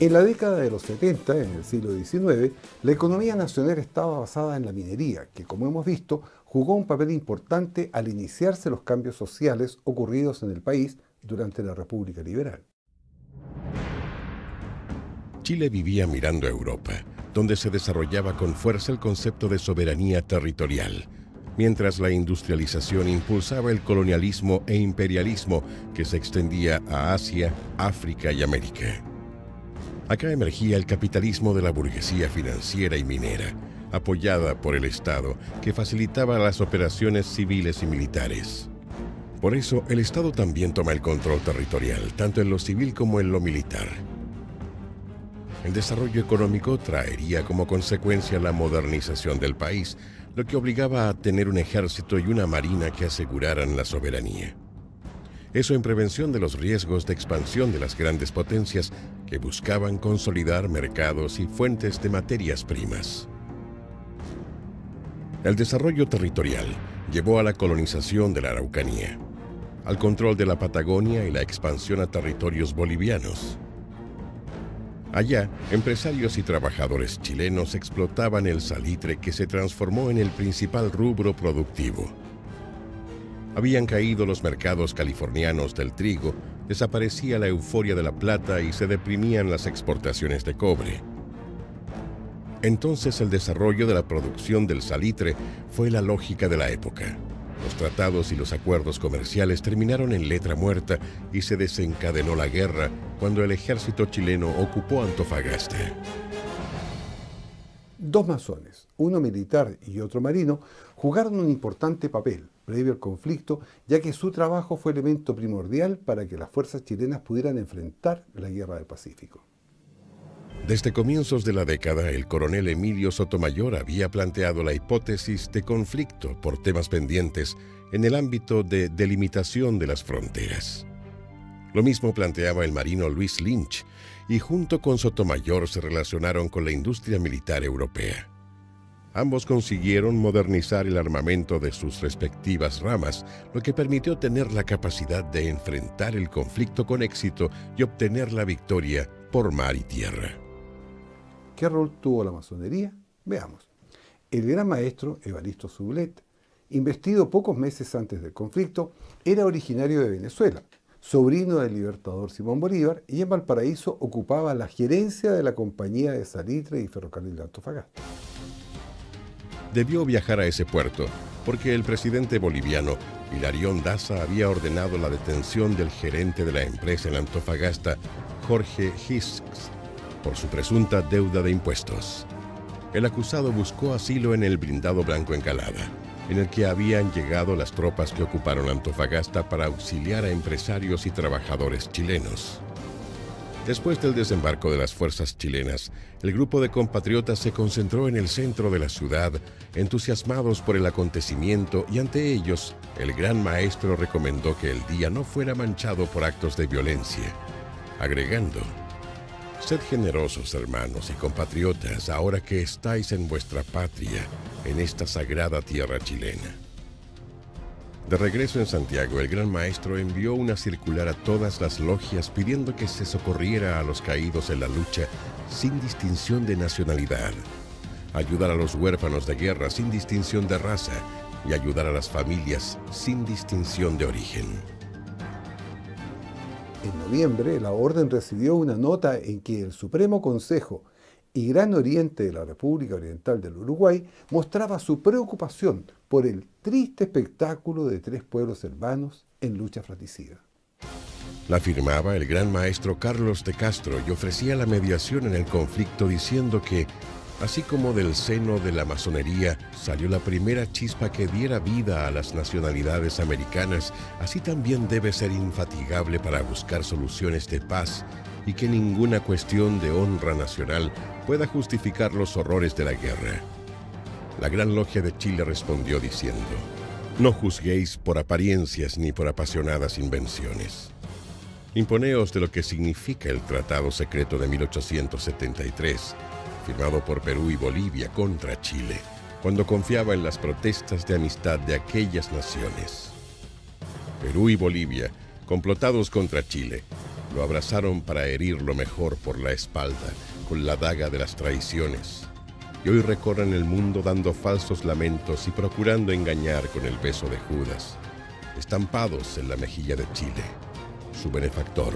En la década de los 70, en el siglo XIX, la economía nacional estaba basada en la minería, que como hemos visto, jugó un papel importante al iniciarse los cambios sociales ocurridos en el país durante la República Liberal. Chile vivía mirando a Europa, donde se desarrollaba con fuerza el concepto de soberanía territorial, mientras la industrialización impulsaba el colonialismo e imperialismo que se extendía a Asia, África y América. Acá emergía el capitalismo de la burguesía financiera y minera, apoyada por el Estado, que facilitaba las operaciones civiles y militares. Por eso, el Estado también toma el control territorial, tanto en lo civil como en lo militar. El desarrollo económico traería como consecuencia la modernización del país, lo que obligaba a tener un ejército y una marina que aseguraran la soberanía. Eso en prevención de los riesgos de expansión de las grandes potencias que buscaban consolidar mercados y fuentes de materias primas. El desarrollo territorial llevó a la colonización de la Araucanía, al control de la Patagonia y la expansión a territorios bolivianos. Allá, empresarios y trabajadores chilenos explotaban el salitre que se transformó en el principal rubro productivo. Habían caído los mercados californianos del trigo, desaparecía la euforia de la plata y se deprimían las exportaciones de cobre. Entonces el desarrollo de la producción del salitre fue la lógica de la época. Los tratados y los acuerdos comerciales terminaron en letra muerta y se desencadenó la guerra cuando el ejército chileno ocupó Antofagasta. Dos masones, uno militar y otro marino, jugaron un importante papel previo al conflicto, ya que su trabajo fue elemento primordial para que las fuerzas chilenas pudieran enfrentar la guerra del Pacífico. Desde comienzos de la década, el coronel Emilio Sotomayor había planteado la hipótesis de conflicto por temas pendientes en el ámbito de delimitación de las fronteras. Lo mismo planteaba el marino Luis Lynch, y junto con Sotomayor se relacionaron con la industria militar europea. Ambos consiguieron modernizar el armamento de sus respectivas ramas, lo que permitió tener la capacidad de enfrentar el conflicto con éxito y obtener la victoria por mar y tierra. ¿Qué rol tuvo la masonería? Veamos. El gran maestro Evaristo Sublet, investido pocos meses antes del conflicto, era originario de Venezuela, sobrino del libertador Simón Bolívar, y en Valparaíso ocupaba la gerencia de la compañía de salitre y ferrocarril de Antofagasta. Debió viajar a ese puerto porque el presidente boliviano, Hilarión Daza, había ordenado la detención del gerente de la empresa en Antofagasta, Jorge Hisks, por su presunta deuda de impuestos. El acusado buscó asilo en el blindado Blanco Encalada, en el que habían llegado las tropas que ocuparon Antofagasta para auxiliar a empresarios y trabajadores chilenos. Después del desembarco de las fuerzas chilenas, el grupo de compatriotas se concentró en el centro de la ciudad, entusiasmados por el acontecimiento y ante ellos, el gran maestro recomendó que el día no fuera manchado por actos de violencia, agregando, Sed generosos, hermanos y compatriotas, ahora que estáis en vuestra patria, en esta sagrada tierra chilena. De regreso en Santiago, el gran maestro envió una circular a todas las logias pidiendo que se socorriera a los caídos en la lucha sin distinción de nacionalidad, ayudar a los huérfanos de guerra sin distinción de raza y ayudar a las familias sin distinción de origen. En noviembre, la orden recibió una nota en que el Supremo Consejo y Gran Oriente de la República Oriental del Uruguay mostraba su preocupación por el triste espectáculo de tres pueblos hermanos en lucha fratricida. La firmaba el gran maestro Carlos de Castro y ofrecía la mediación en el conflicto diciendo que Así como del seno de la masonería salió la primera chispa que diera vida a las nacionalidades americanas, así también debe ser infatigable para buscar soluciones de paz y que ninguna cuestión de honra nacional pueda justificar los horrores de la guerra. La Gran Logia de Chile respondió diciendo, no juzguéis por apariencias ni por apasionadas invenciones. Imponeos de lo que significa el Tratado Secreto de 1873 firmado por Perú y Bolivia contra Chile, cuando confiaba en las protestas de amistad de aquellas naciones. Perú y Bolivia, complotados contra Chile, lo abrazaron para herirlo mejor por la espalda con la daga de las traiciones. Y hoy recorren el mundo dando falsos lamentos y procurando engañar con el beso de Judas, estampados en la mejilla de Chile, su benefactor.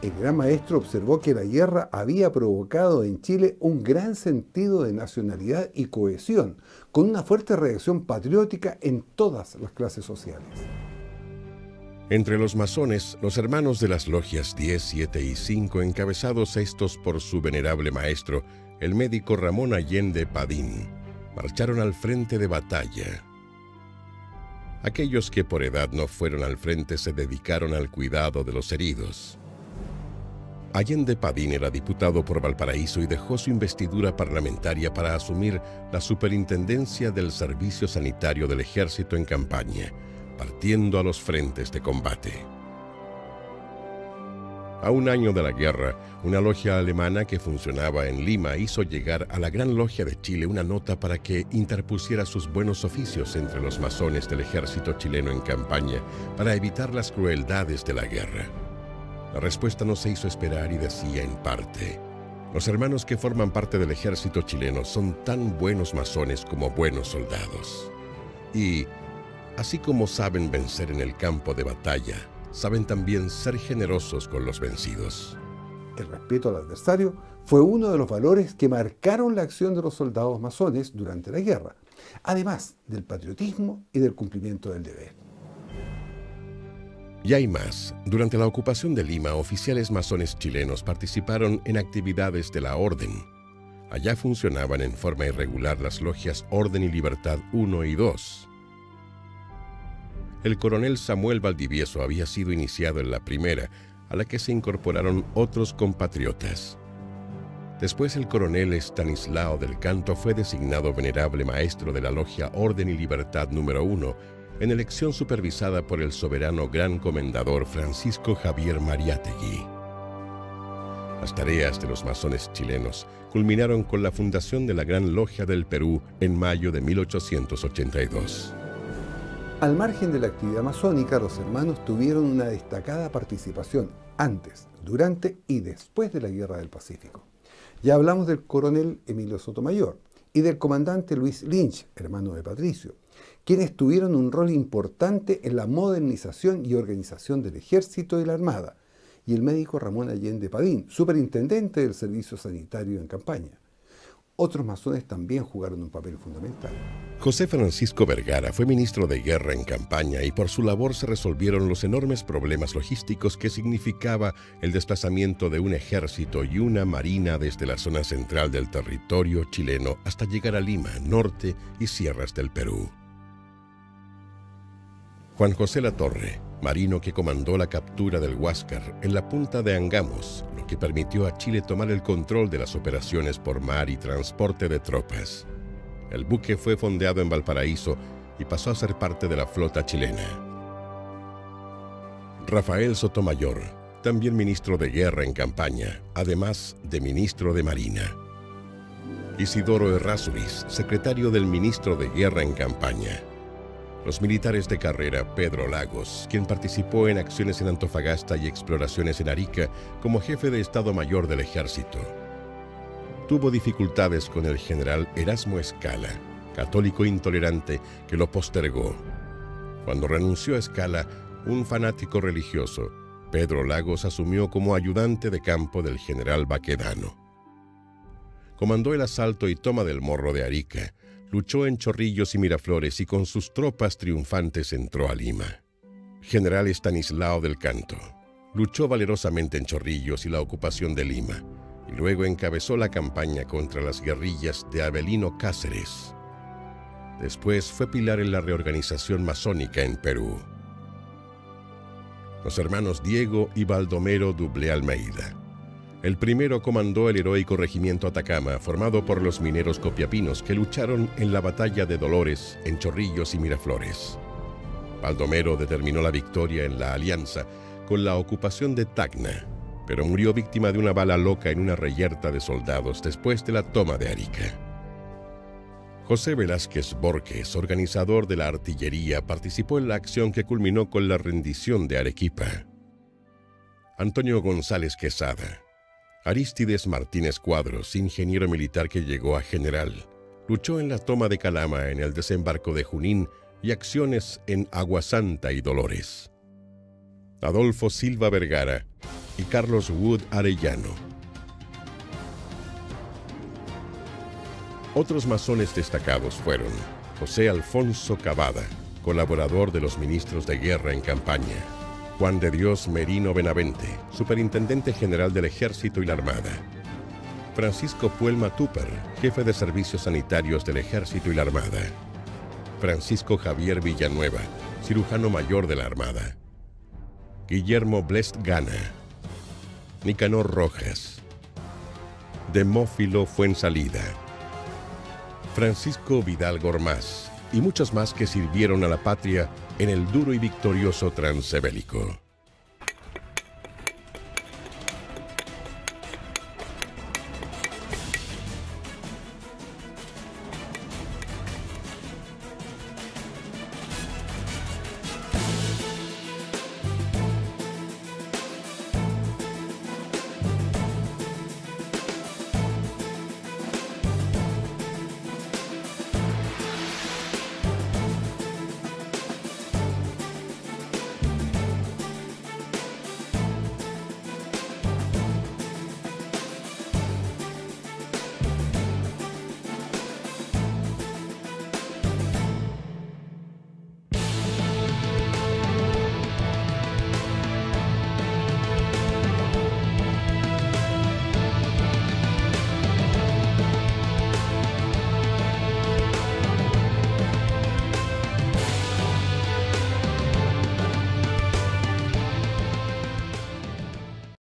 El gran maestro observó que la guerra había provocado en Chile un gran sentido de nacionalidad y cohesión, con una fuerte reacción patriótica en todas las clases sociales. Entre los masones, los hermanos de las logias 10, 7 y 5, encabezados estos por su venerable maestro, el médico Ramón Allende Padín, marcharon al frente de batalla. Aquellos que por edad no fueron al frente se dedicaron al cuidado de los heridos. Allende Padín era diputado por Valparaíso y dejó su investidura parlamentaria para asumir la superintendencia del Servicio Sanitario del Ejército en campaña, partiendo a los frentes de combate. A un año de la guerra, una logia alemana que funcionaba en Lima hizo llegar a la Gran Logia de Chile una nota para que interpusiera sus buenos oficios entre los masones del ejército chileno en campaña para evitar las crueldades de la guerra. La respuesta no se hizo esperar y decía en parte, los hermanos que forman parte del ejército chileno son tan buenos masones como buenos soldados. Y, así como saben vencer en el campo de batalla, saben también ser generosos con los vencidos. El respeto al adversario fue uno de los valores que marcaron la acción de los soldados masones durante la guerra, además del patriotismo y del cumplimiento del deber. Y hay más. Durante la ocupación de Lima, oficiales masones chilenos participaron en actividades de la Orden. Allá funcionaban en forma irregular las logias Orden y Libertad 1 y 2. El coronel Samuel Valdivieso había sido iniciado en la primera, a la que se incorporaron otros compatriotas. Después el coronel Estanislao del Canto fue designado venerable maestro de la logia Orden y Libertad número 1 en elección supervisada por el soberano gran comendador Francisco Javier Mariátegui. Las tareas de los masones chilenos culminaron con la fundación de la Gran Logia del Perú en mayo de 1882. Al margen de la actividad masónica, los hermanos tuvieron una destacada participación antes, durante y después de la Guerra del Pacífico. Ya hablamos del coronel Emilio Sotomayor y del comandante Luis Lynch, hermano de Patricio, quienes tuvieron un rol importante en la modernización y organización del ejército y la armada, y el médico Ramón Allende Padín, superintendente del servicio sanitario en campaña. Otros masones también jugaron un papel fundamental. José Francisco Vergara fue ministro de Guerra en campaña y por su labor se resolvieron los enormes problemas logísticos que significaba el desplazamiento de un ejército y una marina desde la zona central del territorio chileno hasta llegar a Lima, norte y sierras del Perú. Juan José Latorre, marino que comandó la captura del Huáscar en la punta de Angamos, lo que permitió a Chile tomar el control de las operaciones por mar y transporte de tropas. El buque fue fondeado en Valparaíso y pasó a ser parte de la flota chilena. Rafael Sotomayor, también ministro de Guerra en campaña, además de ministro de Marina. Isidoro Errázuriz, secretario del ministro de Guerra en campaña los militares de carrera Pedro Lagos, quien participó en acciones en Antofagasta y exploraciones en Arica como jefe de Estado Mayor del Ejército. Tuvo dificultades con el general Erasmo Escala, católico intolerante que lo postergó. Cuando renunció a Escala, un fanático religioso, Pedro Lagos asumió como ayudante de campo del general Baquedano. Comandó el asalto y toma del Morro de Arica, luchó en Chorrillos y Miraflores y con sus tropas triunfantes entró a Lima. General Estanislao del Canto. Luchó valerosamente en Chorrillos y la ocupación de Lima, y luego encabezó la campaña contra las guerrillas de Abelino Cáceres. Después fue pilar en la reorganización masónica en Perú. Los hermanos Diego y Baldomero Dublé Almeida el primero comandó el heroico regimiento Atacama, formado por los mineros copiapinos que lucharon en la batalla de Dolores, en Chorrillos y Miraflores. Baldomero determinó la victoria en la alianza con la ocupación de Tacna, pero murió víctima de una bala loca en una reyerta de soldados después de la toma de Arica. José Velázquez Borges, organizador de la artillería, participó en la acción que culminó con la rendición de Arequipa. Antonio González Quesada, Aristides Martínez Cuadros, ingeniero militar que llegó a general, luchó en la toma de Calama en el desembarco de Junín y acciones en Aguasanta y Dolores. Adolfo Silva Vergara y Carlos Wood Arellano. Otros masones destacados fueron José Alfonso Cavada, colaborador de los ministros de guerra en campaña, Juan de Dios Merino Benavente, superintendente general del Ejército y la Armada, Francisco Puelma Tupper, jefe de servicios sanitarios del Ejército y la Armada, Francisco Javier Villanueva, cirujano mayor de la Armada, Guillermo Blest Gana, Nicanor Rojas, Demófilo Fuensalida, Francisco Vidal Gormaz y muchos más que sirvieron a la patria en el duro y victorioso transebélico.